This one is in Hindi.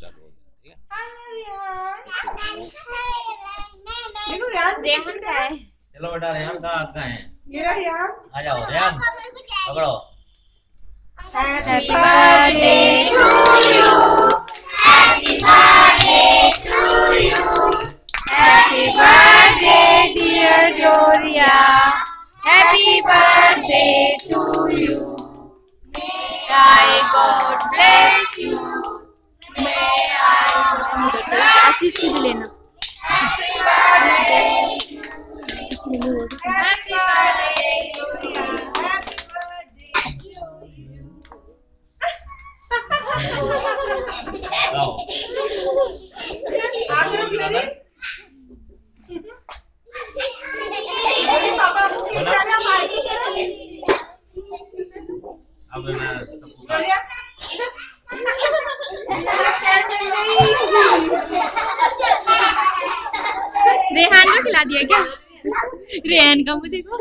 चालू हो गया ठीक है? देखो यार रेहान का है। चलो बेटा रेहान कहाँ कहाँ है? ये रहा यार आ जाओ रेहान पकड़ो। Happy birthday to happy birthday dear Gloria happy birthday to you may God bless you. आशीष की भी लेना। हैप्पी बर्थडे रेहान को खिला दिया क्या? रेहान का मुझे देखो